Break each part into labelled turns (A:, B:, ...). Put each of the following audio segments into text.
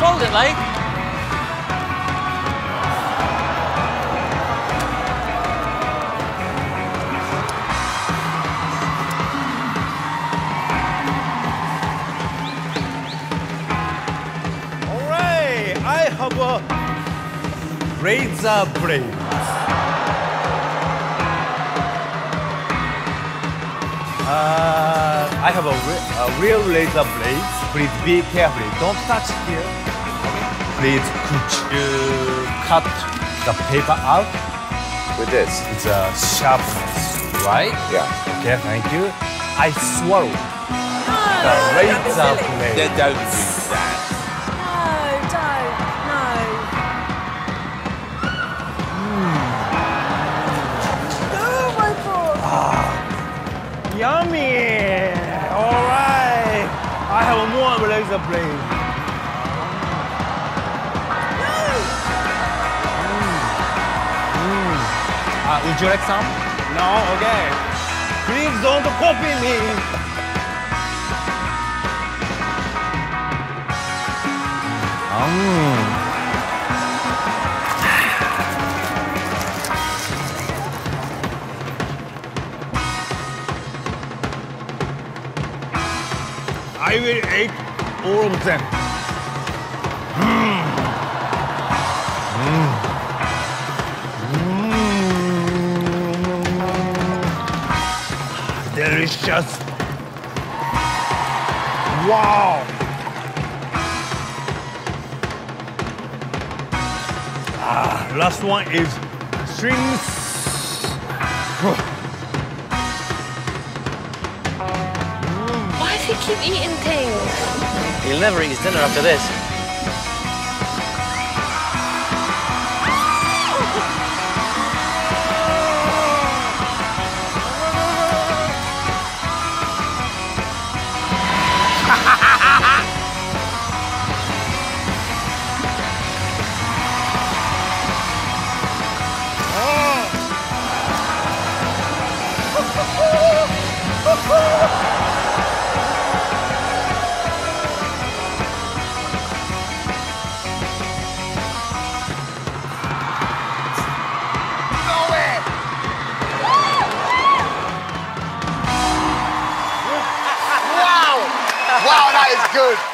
A: Fold it, Lane.
B: Alright, I have a razor blade. I have a, re a real razor blade. Please be careful. Don't touch here. Please, could you cut the paper out?
C: With this?
B: It's a sharpness, right?
C: Yeah.
B: Okay, thank you. I swallow the oh, razor blade.
C: Then don't do that.
D: No, don't. No. Hmm. Oh my god.
B: Ah. Yummy! I have more razor blade. Uh, would you like some? No, okay. Please don't copy me. Um. I will eat all of them. Delicious. Wow. Ah, last one is shrimps.
D: Keep eating things?
A: He'll never eat his dinner after this.
C: Good.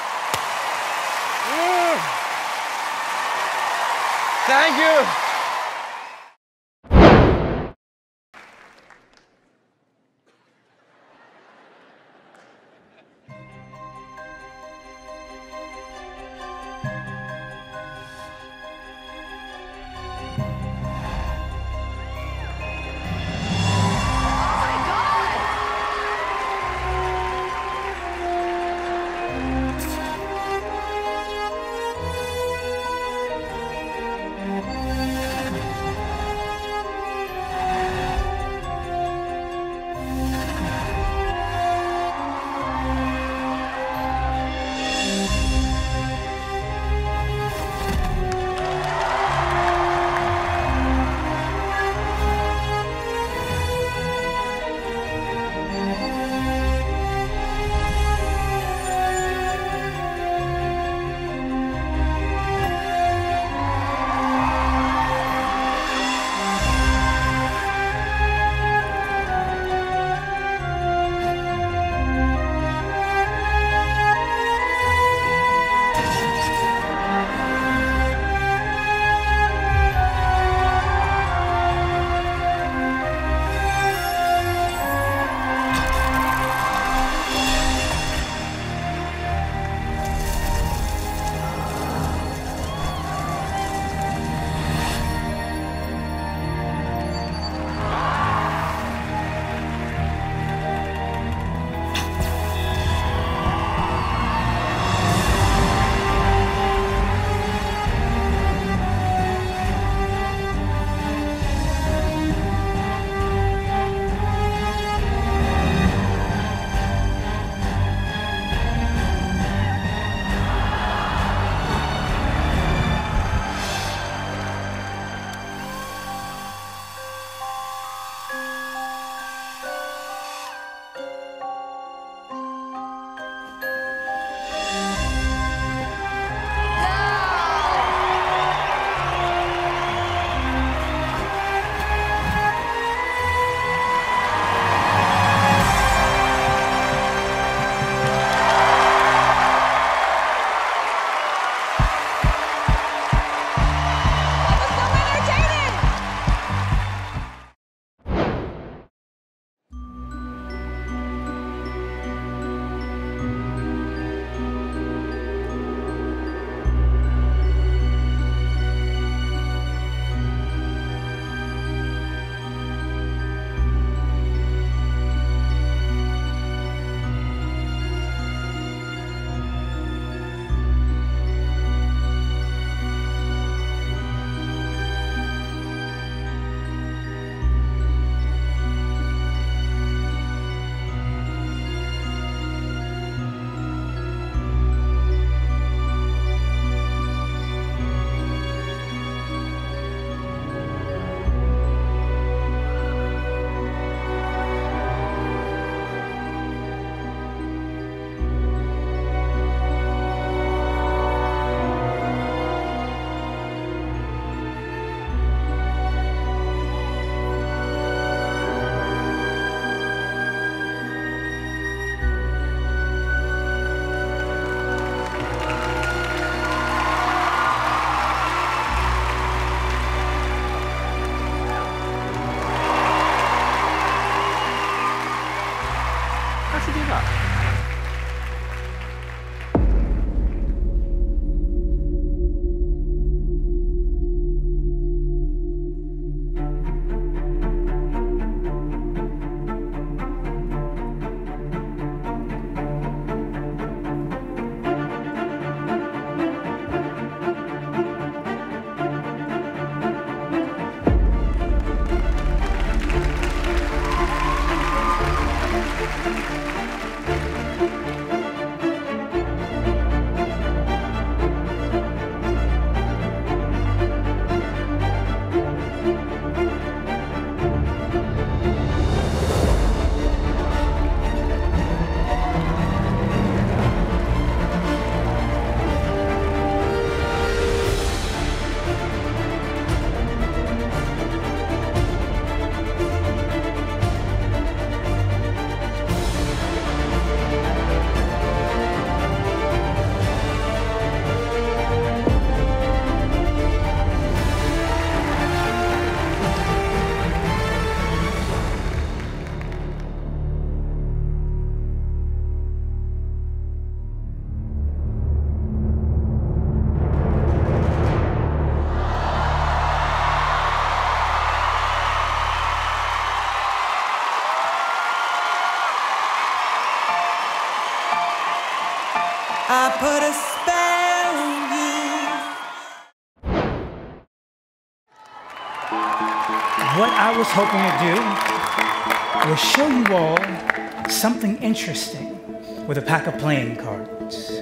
E: Was hoping to do was show you all something interesting with a pack of playing cards.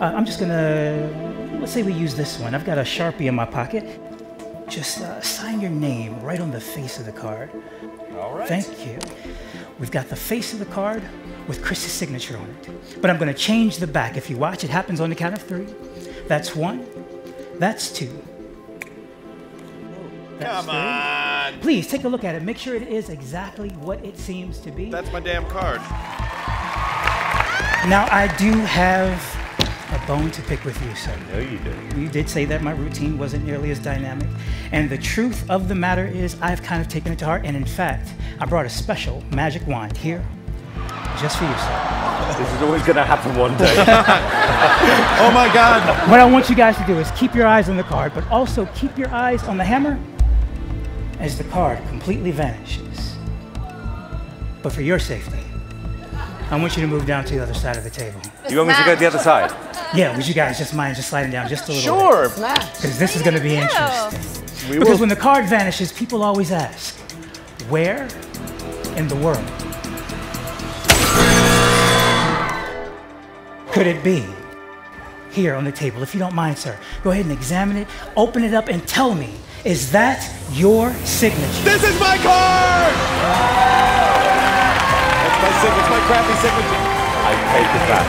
E: Uh, I'm just gonna, let's say we use this one. I've got a Sharpie in my pocket. Just uh, sign your name right on the face of the card.
F: All right.
E: Thank you. We've got the face of the card with Chris's signature on it. But I'm going to change the back. If you watch, it happens on the count of three. That's one. That's two. That's
A: Come on.
E: Please take a look at it. Make sure it is exactly what it seems to be.
A: That's my damn card.
E: Now, I do have a bone to pick with you, sir.
F: No, you do.
E: You did say that my routine wasn't nearly as dynamic. And the truth of the matter is, I've kind of taken it to heart. And in fact, I brought a special magic wand here just for you, sir.
F: This is always going to happen one day.
A: Oh my god.
E: What I want you guys to do is keep your eyes on the card, but also keep your eyes on the hammer as the card completely vanishes. But for your safety, I want you to move down to the other side of the table.
F: you want me to go to the other side?
E: Yeah, would you guys just mind just sliding down just a little bit?
F: Sure.
E: Because this is going to be interesting.
F: We
E: Because
F: will.
E: when the card vanishes, people always ask, where in the world could it be? Here on the table, if you don't mind, sir. Go ahead and examine it, open it up, and tell me, is that your signature?
A: This is my card! That's my signature, it's my crappy signature.
F: I take it back.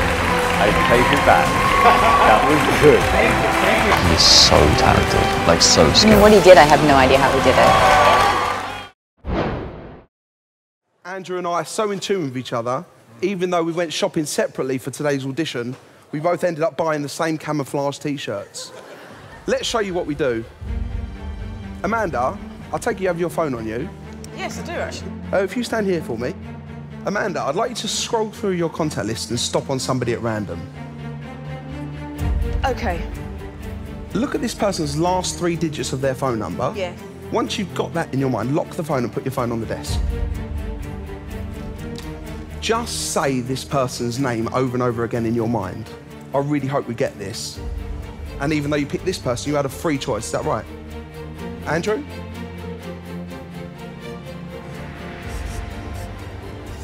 F: I take it back. that was good.
C: He's so talented, like so
G: I mean, what he did, I have no idea how he did it.
H: Andrew and I are so in tune with each other, even though we went shopping separately for today's audition, we both ended up buying the same camouflage t-shirts. Let's show you what we do. Amanda, I take you have your phone on you.
I: Yes, I do actually.
H: Uh, if you stand here for me. Amanda, I'd like you to scroll through your contact list and stop on somebody at random.
I: Okay.
H: Look at this person's last three digits of their phone number.
I: Yeah.
H: Once you've got that in your mind, lock the phone and put your phone on the desk. Just say this person's name over and over again in your mind. I really hope we get this. And even though you picked this person, you had a free choice. Is that right? Andrew?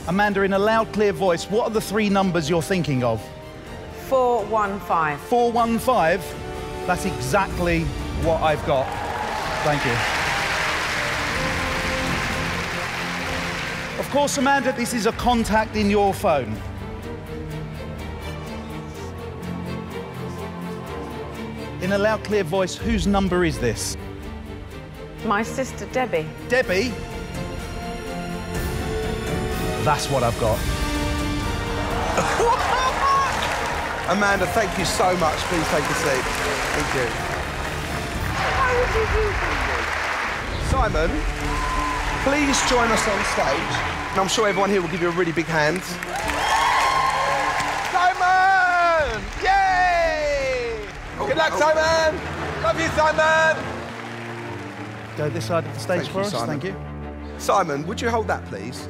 J: Amanda, in a loud, clear voice, what are the three numbers you're thinking of?
I: 415.
J: 415? That's exactly what I've got. Thank you. Of course, Amanda, this is a contact in your phone. In a loud, clear voice, whose number is this?
I: My sister, Debbie.
J: Debbie? That's what I've got.
H: Amanda, thank you so much. Please take a seat. Thank you. How would you do that? Simon, please join us on stage. And I'm sure everyone here will give you a really big hand. Simon! Yay!
A: Oh, Good luck, oh. Simon! Love you, Simon!
J: Go this side of the stage
H: Thank
J: for
H: you,
J: us.
H: Simon.
J: Thank you.
H: Simon, would you hold that, please?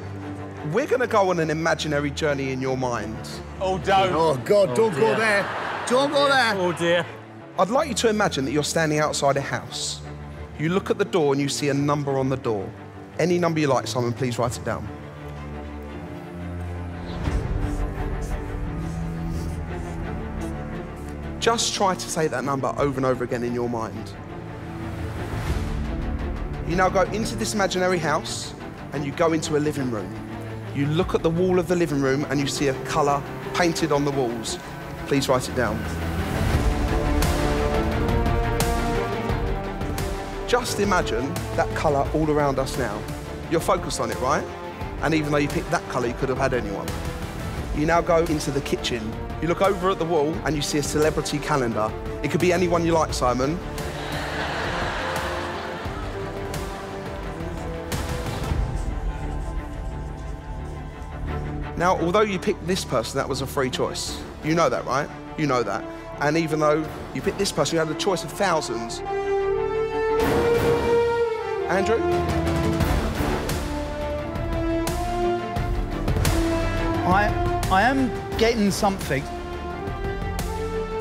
H: We're going to go on an imaginary journey in your mind.
F: Oh, don't.
A: Oh, God, don't oh, go there. Don't go oh, there.
F: Oh, dear.
H: I'd like you to imagine that you're standing outside a house. You look at the door and you see a number on the door. Any number you like, Simon, please write it down. Just try to say that number over and over again in your mind. You now go into this imaginary house and you go into a living room. You look at the wall of the living room and you see a colour painted on the walls. Please write it down. Just imagine that colour all around us now. You're focused on it, right? And even though you picked that colour, you could have had anyone. You now go into the kitchen. You look over at the wall and you see a celebrity calendar. It could be anyone you like, Simon. Now, although you picked this person, that was a free choice. You know that, right? You know that. And even though you picked this person, you had a choice of thousands. Andrew?
J: I, I am getting something.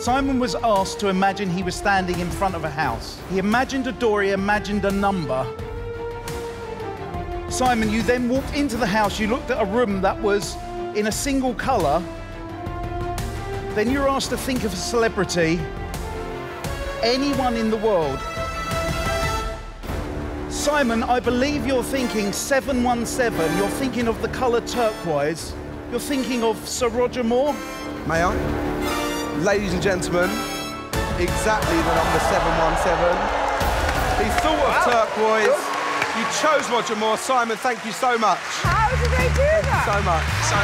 J: Simon was asked to imagine he was standing in front of a house. He imagined a door, he imagined a number. Simon, you then walked into the house, you looked at a room that was in a single colour. Then you're asked to think of a celebrity, anyone in the world. Simon, I believe you're thinking 717. You're thinking of the colour turquoise. You're thinking of Sir Roger Moore.
H: May I? Ladies and gentlemen, exactly the number 717. He thought of turquoise. You chose Roger Moore. Simon, thank you so much.
I: How did they do that?
H: So much. So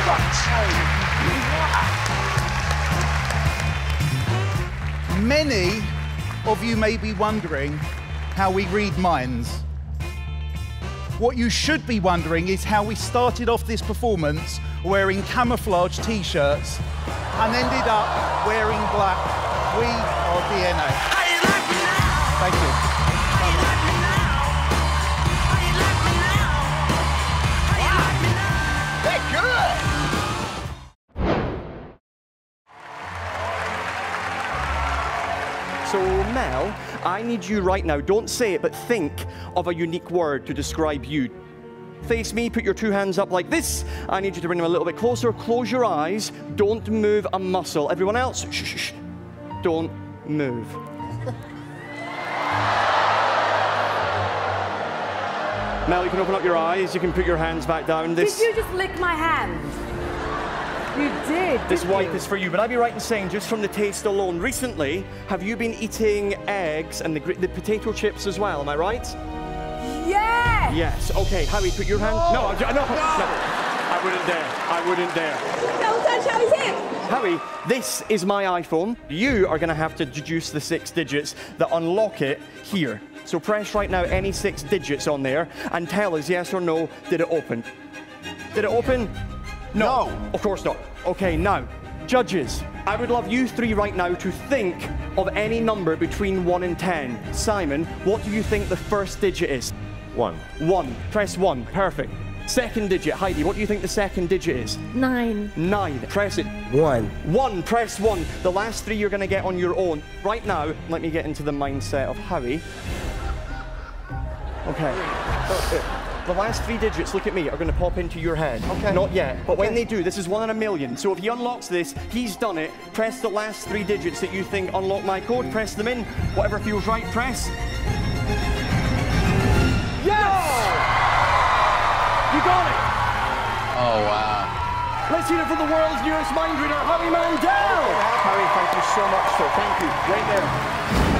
H: much.
J: Many of you may be wondering how we read minds. What you should be wondering is how we started off this performance wearing camouflage t shirts and ended up wearing black. We are DNA. Thank you.
K: So, Mel, I need you right now, don't say it, but think of a unique word to describe you. Face me, put your two hands up like this. I need you to bring them a little bit closer. Close your eyes. Don't move a muscle. Everyone else, shh, shh, shh. Don't move. Mel, you can open up your eyes. You can put your hands back down. This.
L: Did you just lick my hand? You did.
K: This wipe
L: you?
K: is for you, but I'd be right in saying, just from the taste alone, recently, have you been eating eggs and the, the potato chips as well? Am I right?
L: Yes.
K: Yes. Okay, Harry, put your hand. No, I'm j- no, no. I wouldn't dare. I wouldn't dare.
L: Don't touch Harry's hip.
K: Harry, this is my iPhone. You are going to have to deduce the six digits that unlock it here. So press right now any six digits on there and tell us yes or no, did it open? Did it open? No. Of course not. Okay, now, judges, I would love you three right now to think of any number between 1 and 10. Simon, what do you think the first digit is?
A: One.
K: 1. Press 1. Perfect. Second digit, Heidi, what do you think the second digit is?
B: Nine.
K: 9. Press it.
A: One.
K: 1. Press 1. The last three you're going to get on your own. Right now, let me get into the mindset of Howie. Okay. Oh, The last three digits, look at me, are going to pop into your head.
H: Okay.
K: Not yet, but when they do, this is one in a million. So if he unlocks this, he's done it. Press the last three digits that you think unlock my code. Press them in. Whatever feels right, press. Yes! You got it.
C: Oh, wow.
K: Let's hear it for the world's newest mind reader, Howie Mandel. Harry, thank you so much, sir. Thank you. Right there.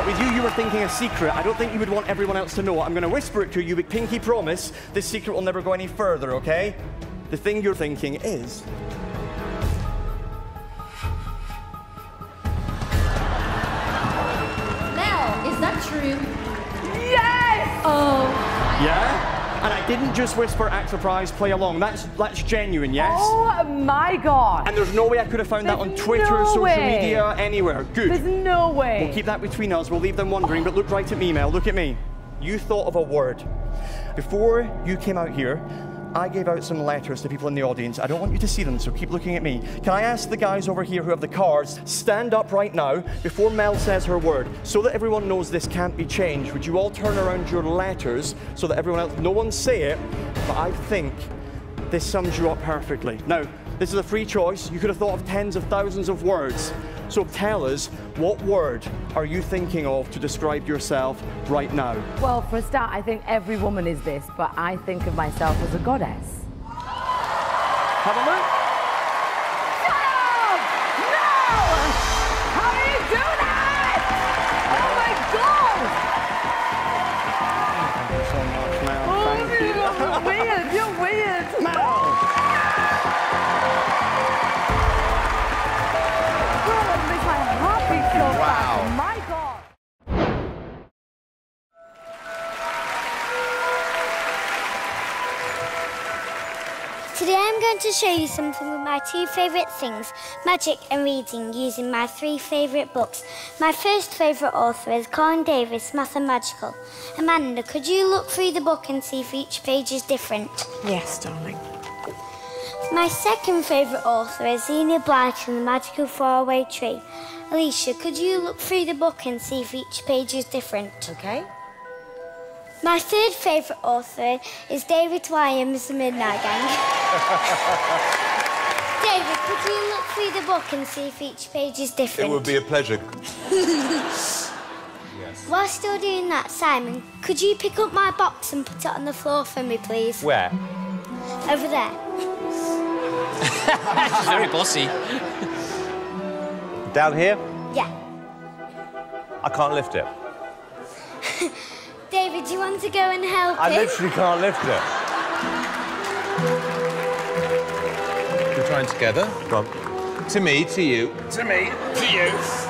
K: But with you, you were thinking a secret. I don't think you would want everyone else to know. I'm going to whisper it to you, but pinky promise this secret will never go any further, okay? The thing you're thinking is.
M: Mel, is that true?
L: Yes.
M: Oh.
K: Yeah? And I didn't just whisper act surprise, play along. That's that's genuine, yes?
L: Oh my god.
K: And there's no way I could have found that on Twitter,
L: no
K: social
L: way.
K: media, anywhere. Good.
L: There's no way.
K: We'll keep that between us. We'll leave them wondering, but look right at me, Mel. Look at me. You thought of a word. Before you came out here, I gave out some letters to people in the audience. I don't want you to see them, so keep looking at me. Can I ask the guys over here who have the cards, stand up right now before Mel says her word, so that everyone knows this can't be changed? Would you all turn around your letters so that everyone else, no one say it, but I think this sums you up perfectly. Now, this is a free choice. You could have thought of tens of thousands of words. So tell us, what word are you thinking of to describe yourself right now?
L: Well, for a start, I think every woman is this, but I think of myself as a goddess.
K: Have a look.
M: Show you something with my two favourite things, magic and reading, using my three favourite books. My first favourite author is Colin Davis, Mathemagical. Amanda, could you look through the book and see if each page is different?
B: Yes, darling.
M: My second favourite author is Enid Blyton and the Magical Faraway Tree. Alicia, could you look through the book and see if each page is different?
L: Okay.
M: My third favourite author is David Walliams, The Midnight Gang. David, could you look through the book and see if each page is different?
A: It
M: different?
A: would be a pleasure.
M: Whilst you're doing that, Simon, could you pick up my box and put it on the floor for me, please?
F: Where?
M: Over there.
C: She's very bossy.
F: Down here?
M: Yeah.
F: I can't lift it.
M: David, do you want to go and help
F: I
M: him?
F: literally can't lift it.
C: We're trying together.
F: Come on.
C: To me, to you. To me, to you.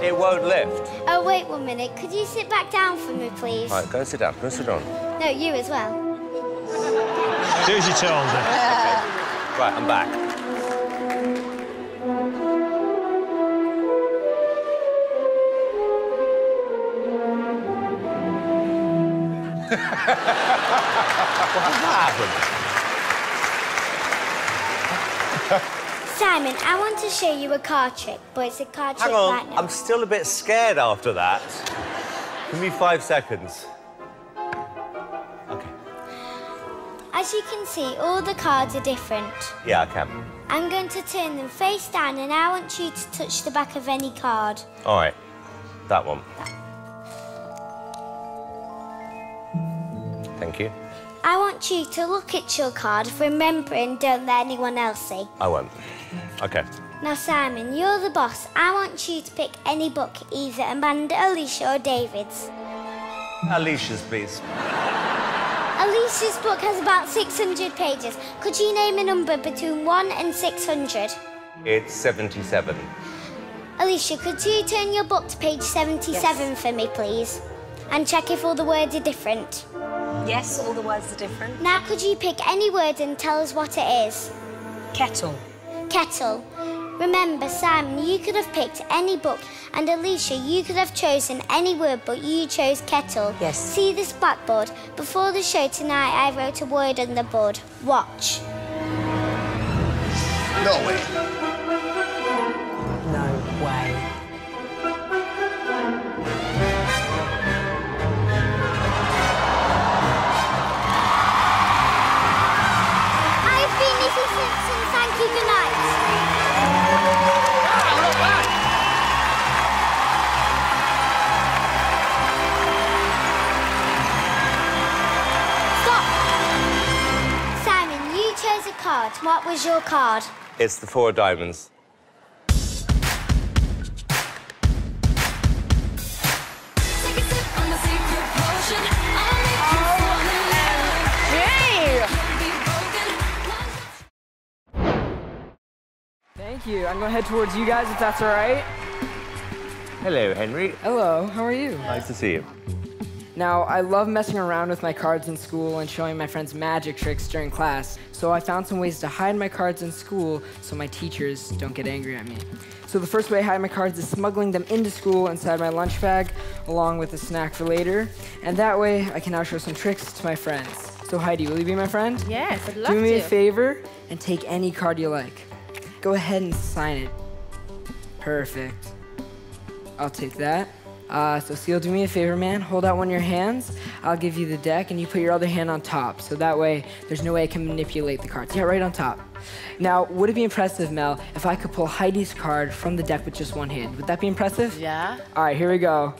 F: It won't lift.
M: Oh, wait one minute. Could you sit back down for me, please?
F: Right, go and sit down. Go and sit down.
M: No, you as well.
F: Do as you're told. Right, I'm back. What happened?
M: Simon, I want to show you a card trick, but it's a card
F: Hang
M: trick
F: on,
M: right now.
F: I'm still a bit scared after that. Give me five seconds. Okay.
M: As you can see, all the cards are different.
F: Yeah, I can.
M: I'm going to turn them face down and I want you to touch the back of any card.
F: All right, that one. Thank you.
M: I want you to look at your card, for remembering don't let anyone else see.
F: I won't. Okay.
M: Now, Simon, you're the boss. I want you to pick any book, either Amanda, Alicia, or David's.
F: Alicia's, please.
M: Alicia's book has about 600 pages. Could you name a number between 1 and 600?
F: It's 77.
M: Alicia, could you turn your book to page 77 for me, please? And check if all the words are different.
N: Yes, all the words are different.
M: Now, could you pick any word and tell us what it is?
N: Kettle.
M: Kettle. Remember, Simon, you could have picked any book, and Alicia, you could have chosen any word, but you chose kettle.
N: Yes.
M: See this blackboard? Before the show tonight, I wrote a word on the board. Watch.
A: No way.
M: Card. What was your card?
F: It's the four of diamonds.
O: Thank you. I'm gonna head towards you guys if that's all right. Hello, Henry.
P: Hello, how are you?
O: Nice to see you.
P: Now, I love messing around with my cards in school and showing my friends magic tricks during class, so I found some ways to hide my cards in school so my teachers don't get angry at me. So the first way I hide my cards is smuggling them into school inside my lunch bag, along with a snack for later, and that way I can now show some tricks to my friends. So Heidi, will you be my friend?
D: Yes, I'd love
P: Do me
D: to.
P: a favor and take any card you like. Go ahead and sign it. Perfect. I'll take that. Uh, so Seal, do me a favor, man. Hold out one of your hands. I'll give you the deck, and you put your other hand on top. So that way, there's no way I can manipulate the cards. Yeah, right on top. Now, would it be impressive, Mel, if I could pull Heidi's card from the deck with just one hand? Would that be impressive?
D: Yeah.
P: All right, here we go.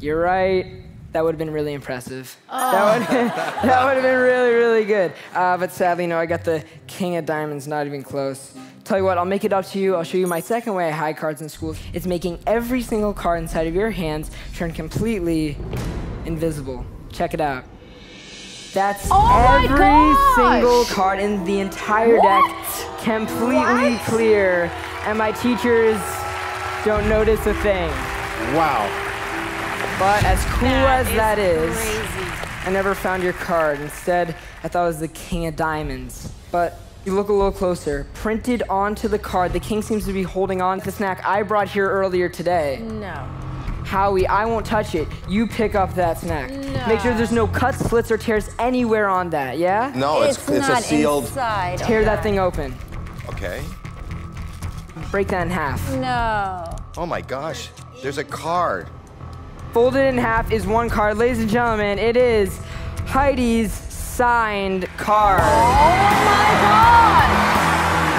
P: You're right. That would have been really impressive. That would that would have been really, really good. Uh, but sadly, no, I got the king of diamonds, not even close. Tell you what, I'll make it up to you. I'll show you my second way I hide cards in school. It's making every single card inside of your hands turn completely invisible. Check it out. That's
D: Oh
P: every
D: gosh!
P: single card in the entire deck completely clear. And my teachers don't notice a thing.
O: Wow.
P: But as cool
D: That
P: as
D: is
P: that is,
D: crazy.
P: I never found your card. Instead, I thought it was the king of diamonds. But you look a little closer. Printed onto the card, the king seems to be holding on to the snack I brought here earlier today.
D: No.
P: Howie, I won't touch it. You pick up that snack. No. Make sure there's no cuts, slits, or tears anywhere on that, yeah?
Q: No, it's- It's it's a not sealed- inside
P: Tear
Q: of
P: that
Q: that.
P: thing open.
Q: Okay.
P: Break that in half.
D: No.
Q: Oh my gosh. There's a card.
P: Folded in half is one card. Ladies and gentlemen, it is Heidi's signed card.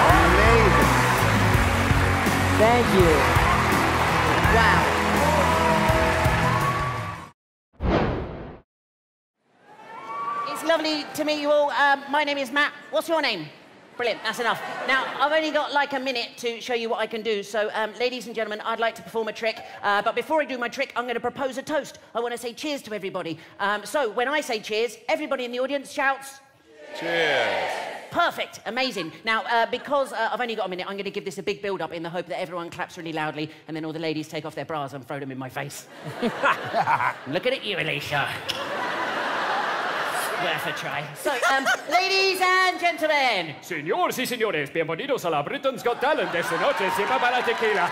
Q: Amazing.
P: Thank you.
D: Wow.
R: It's lovely to meet you all. Um, my name is Matt. What's your name? Brilliant, that's enough. Now, I've only got like a minute to show you what I can do. So, um, ladies and gentlemen, I'd like to perform a trick. Uh, but before I do my trick, I'm going to propose a toast. I want to say cheers to everybody. Um, so, when I say cheers, everybody in the audience shouts.
C: Cheers.
R: Perfect, amazing. Now, uh, because uh, I've only got a minute, I'm going to give this a big build up in the hope that everyone claps really loudly and then all the ladies take off their bras and throw them in my face. Looking at you, Alicia. Worth a try. So, um, ladies and gentlemen,
S: Señores y señores, bienvenidos a la Britain's Got Talent esta noche. Se va para la tequila.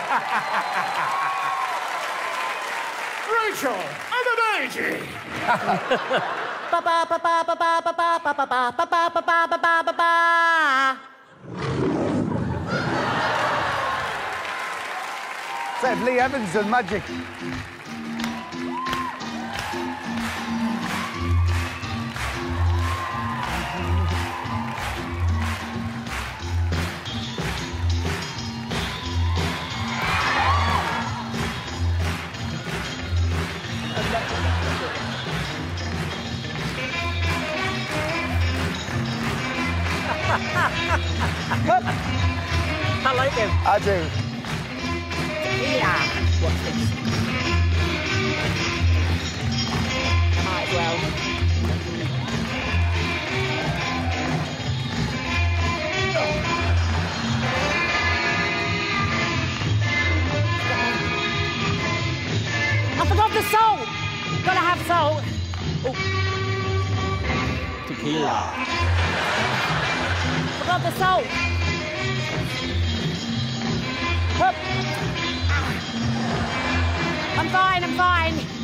S: Rachel and Angie.
R: ba I like him.
A: I do.
R: Yeah. What's this? Might as well. I forgot the salt. Gotta have salt. Oh.
K: Tequila.
R: The salt. I'm fine, I'm fine.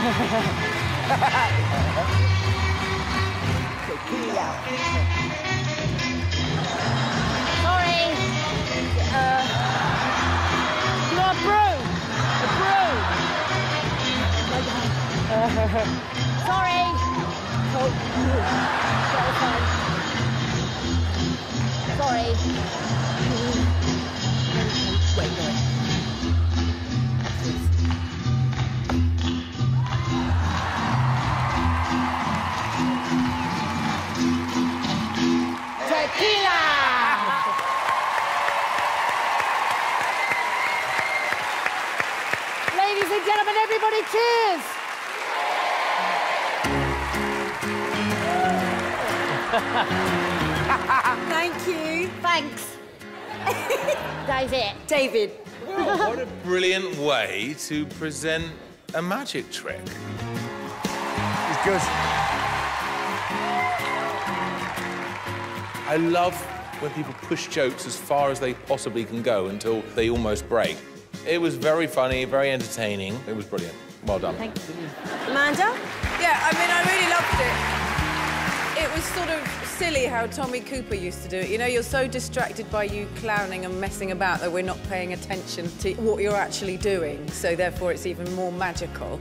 R: Sorry. Uh, not brew. A brew. Sorry. Sorry. Sorry.
D: Thank you.
R: Thanks. that is it.
D: David.
C: Well, what a brilliant way to present a magic trick.
A: It's good.
C: I love when people push jokes as far as they possibly can go until they almost break. It was very funny, very entertaining. It was brilliant. Well done.
D: Thank you. Amanda?
I: Yeah, I mean, I really loved it. It was sort of silly how Tommy Cooper used to do it. You know, you're so distracted by you clowning and messing about that we're not paying attention to what you're actually doing. So therefore, it's even more magical.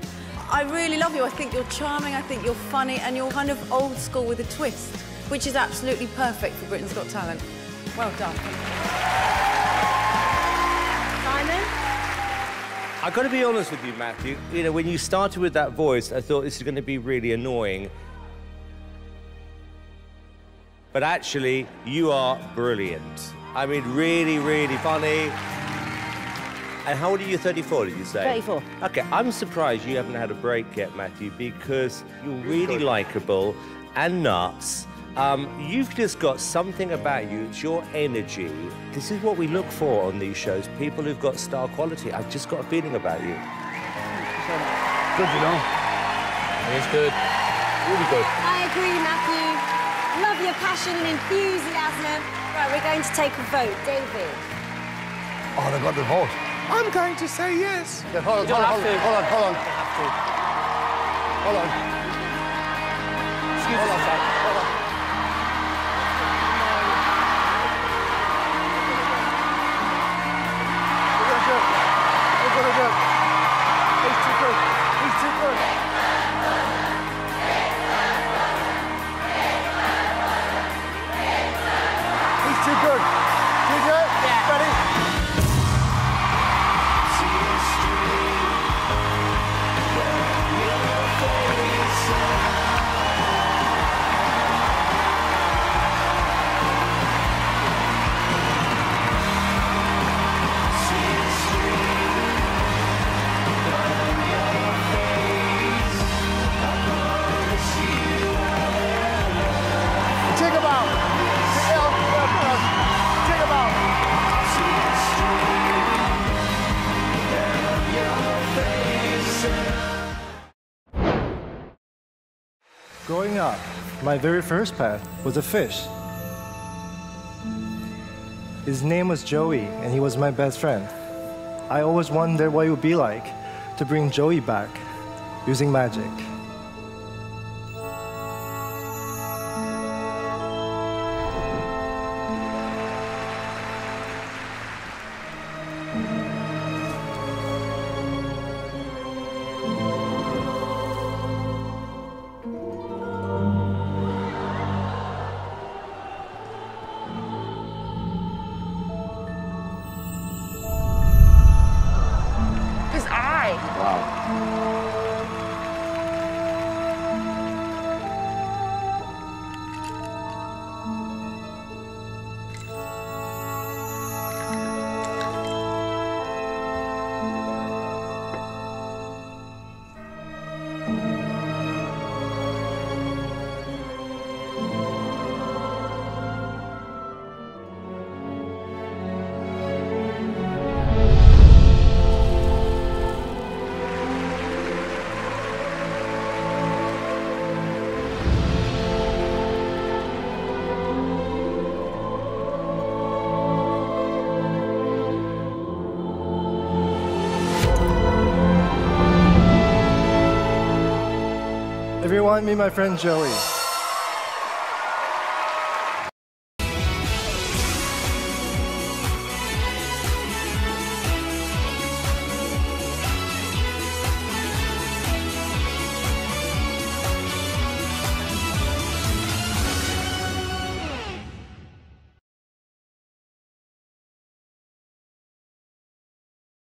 I: I really love you. I think you're charming. I think you're funny, and you're kind of old school with a twist, which is absolutely perfect for Britain's Got Talent. Well done.
R: Simon?
F: I've got to be honest with you, Matthew. You know, when you started with that voice, I thought this is going to be really annoying. But actually, you are brilliant. I mean, really, really funny. And how old are you? 34, did you say?
R: 34.
F: Okay, I'm surprised you haven't had a break yet, Matthew, because you're really likable and nuts. Um, you've just got something about you. It's your energy. This is what we look for on these shows. People who've got star quality. I've just got a feeling about you.
A: Good, you know.
C: It's good. Really good.
D: I agree, Matthew. Love your passion and enthusiasm. Right, we're going to take a vote. David.
A: Oh, they've got the vote.
C: I'm going to say yes.
A: Yeah, hold on,
K: You don't
A: hold on,
K: to.
A: hold on, hold on. Hold on.
K: Excuse
A: Hold on,
K: me.
A: Hold on. We're gonna do it. We're gonna do it. He's too good. He's too good.
O: Growing up, my very first pet was a fish. His name was Joey, and he was my best friend. I always wondered what it would be like to bring Joey back using magic. Everyone, meet my friend Joey.